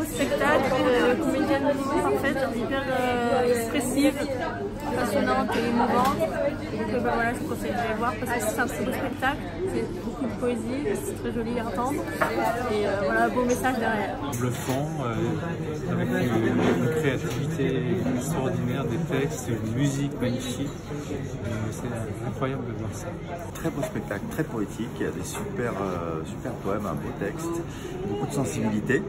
beau spectacle, euh, comédienne parfaite, hyper euh, expressive, passionnante et émouvante. Donc euh, bah, voilà, je conseille d'aller voir parce que c'est un très beau spectacle, c'est beaucoup de poésie, c'est très joli à entendre. Et euh, voilà, beau message derrière. bluffant, euh, avec une, une créativité extraordinaire, des textes, une musique magnifique. C'est incroyable de voir ça. Très beau spectacle, très poétique, il y a des super, euh, super poèmes, un beau texte, beaucoup de sensibilité.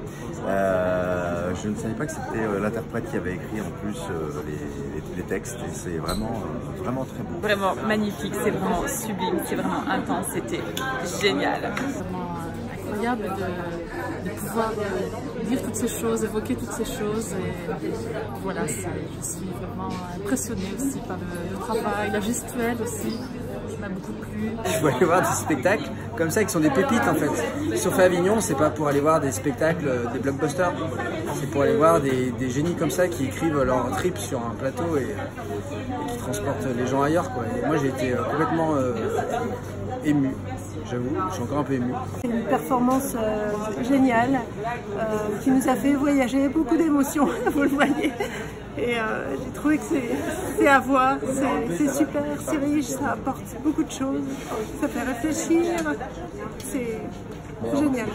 Euh, je ne savais pas que c'était euh, l'interprète qui avait écrit en plus euh, les, les- les textes et c'est vraiment, euh, vraiment très beau. Vraiment magnifique, c'est vraiment sublime, c'est vraiment intense, c'était génial. Euh, incroyable de, pouvoir euh, dire toutes ces choses, évoquer toutes ces choses. Et voilà, je suis vraiment impressionnée aussi par le, travail, la gestuelle aussi, m'a beaucoup plu. Je voulais aller voir des spectacles comme ça qui sont des pépites en fait. À Avignon, c'est pas pour aller voir des spectacles, euh, des blockbusters. C'est pour aller voir des, génies comme ça qui écrivent leur trip sur un plateau et, qui transportent les gens ailleurs. Moi j'ai été euh, complètement euh, ému, j'avoue, je suis encore un peu ému. C'est une performance euh, géniale euh, qui nous a fait voyager, beaucoup d'émotions, vous le voyez. Et euh, j'ai trouvé que c'est- à voir, c'est super, c'est riche, ça apporte beaucoup de choses, ça fait réfléchir, c'est génial.